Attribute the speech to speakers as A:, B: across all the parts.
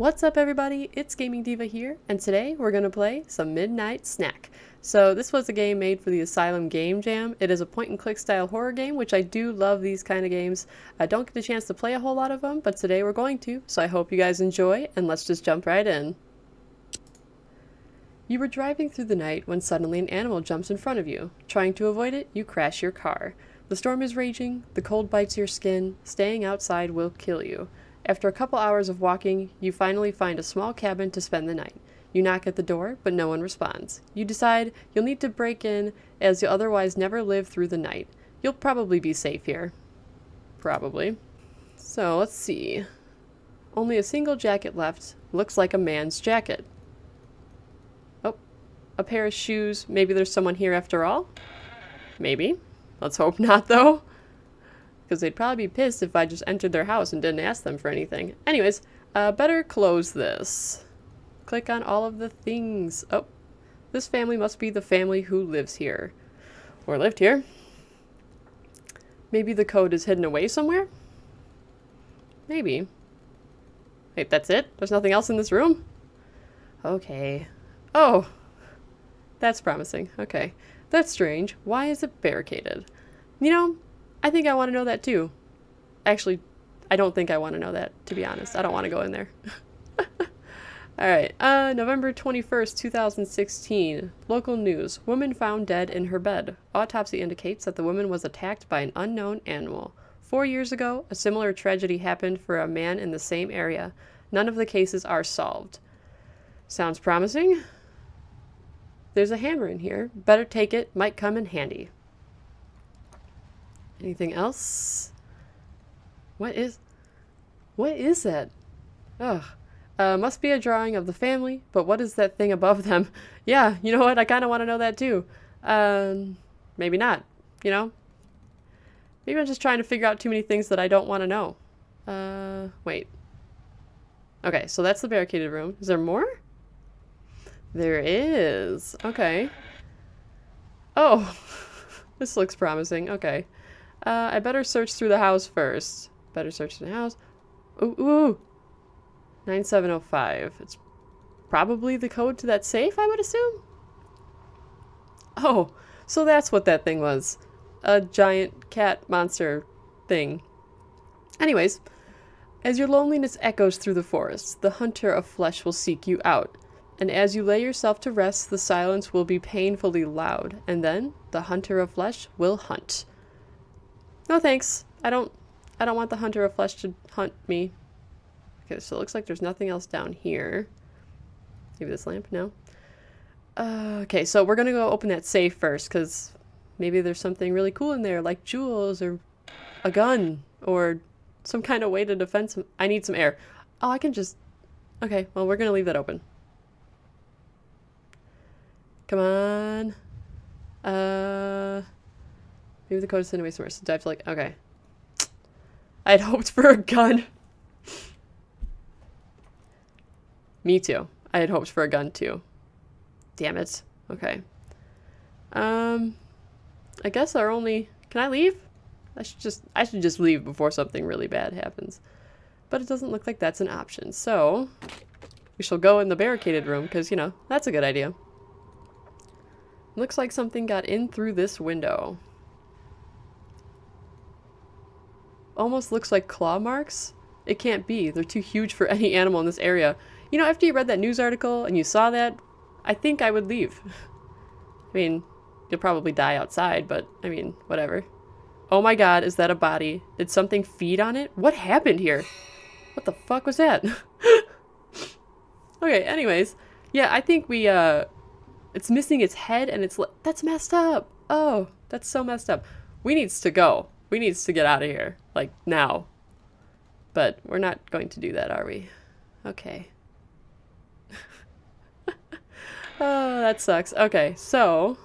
A: What's up everybody, it's Gaming Dva here, and today we're going to play some Midnight Snack. So this was a game made for the Asylum Game Jam. It is a point-and-click style horror game, which I do love these kind of games. I don't get the chance to play a whole lot of them, but today we're going to, so I hope you guys enjoy, and let's just jump right in. You were driving through the night when suddenly an animal jumps in front of you. Trying to avoid it, you crash your car. The storm is raging, the cold bites your skin, staying outside will kill you. After a couple hours of walking, you finally find a small cabin to spend the night. You knock at the door, but no one responds. You decide you'll need to break in as you'll otherwise never live through the night. You'll probably be safe here. Probably. So, let's see. Only a single jacket left. Looks like a man's jacket. Oh, a pair of shoes. Maybe there's someone here after all? Maybe. Let's hope not, though because they'd probably be pissed if I just entered their house and didn't ask them for anything. Anyways, uh, better close this. Click on all of the things. Oh, this family must be the family who lives here. Or lived here. Maybe the code is hidden away somewhere? Maybe. Wait, that's it? There's nothing else in this room? Okay. Oh! That's promising. Okay. That's strange. Why is it barricaded? You know, I think I want to know that too. Actually, I don't think I want to know that, to be honest. I don't want to go in there. Alright, uh, November 21st, 2016. Local news. Woman found dead in her bed. Autopsy indicates that the woman was attacked by an unknown animal. Four years ago, a similar tragedy happened for a man in the same area. None of the cases are solved. Sounds promising. There's a hammer in here. Better take it, might come in handy. Anything else? What is... What is that? Ugh. Uh, must be a drawing of the family, but what is that thing above them? yeah, you know what? I kind of want to know that too. Um, maybe not, you know? Maybe I'm just trying to figure out too many things that I don't want to know. Uh, wait. Okay, so that's the barricaded room. Is there more? There is. Okay. Oh, this looks promising. Okay. Uh, I better search through the house first. Better search the house. Ooh, ooh. 9705. It's probably the code to that safe, I would assume? Oh, so that's what that thing was. A giant cat monster thing. Anyways, as your loneliness echoes through the forest, the hunter of flesh will seek you out. And as you lay yourself to rest, the silence will be painfully loud, and then the hunter of flesh will hunt. No thanks. I don't I don't want the hunter of flesh to hunt me. Okay, so it looks like there's nothing else down here. Maybe this lamp? No? Uh, okay, so we're gonna go open that safe first, because maybe there's something really cool in there, like jewels, or a gun, or some kind of way to defend some- I need some air. Oh, I can just- Okay, well, we're gonna leave that open. Come on. Uh... Maybe the code is sent away somewhere. So have to like, okay. I had hoped for a gun. Me too. I had hoped for a gun too. Damn it. Okay. Um, I guess our only, can I leave? I should just, I should just leave before something really bad happens. But it doesn't look like that's an option. So, we shall go in the barricaded room because, you know, that's a good idea. Looks like something got in through this window. Almost looks like claw marks. It can't be. They're too huge for any animal in this area. You know, after you read that news article and you saw that, I think I would leave. I mean, you'll probably die outside, but I mean, whatever. Oh my god, is that a body? Did something feed on it? What happened here? What the fuck was that? okay, anyways. Yeah, I think we, uh... It's missing its head and it's... That's messed up! Oh, that's so messed up. We needs to go. We needs to get out of here. Like, now. But we're not going to do that, are we? Okay. oh, that sucks. Okay, so...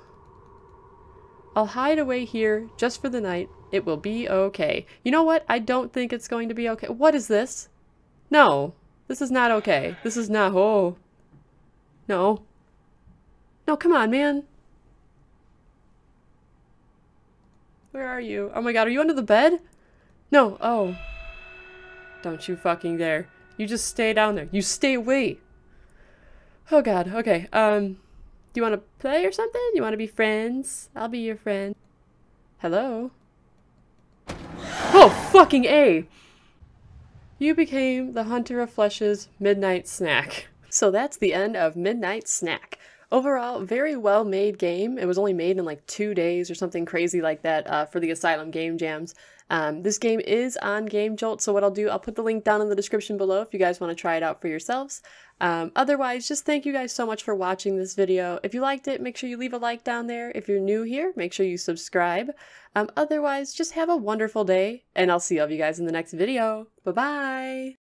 A: I'll hide away here just for the night. It will be okay. You know what? I don't think it's going to be okay. What is this? No. This is not okay. This is not... Oh. No. No, come on, man. Where are you? Oh my god, are you under the bed? No. Oh. Don't you fucking dare. You just stay down there. You stay away. Oh god, okay. Um, do you want to play or something? You want to be friends? I'll be your friend. Hello? Oh, fucking A! You became the Hunter of Flesh's Midnight Snack. So that's the end of Midnight Snack. Overall, very well made game. It was only made in like two days or something crazy like that uh, for the Asylum Game Jams. Um, this game is on Game Jolt, so what I'll do, I'll put the link down in the description below if you guys want to try it out for yourselves. Um, otherwise, just thank you guys so much for watching this video. If you liked it, make sure you leave a like down there. If you're new here, make sure you subscribe. Um, otherwise, just have a wonderful day, and I'll see all of you guys in the next video. Bye-bye!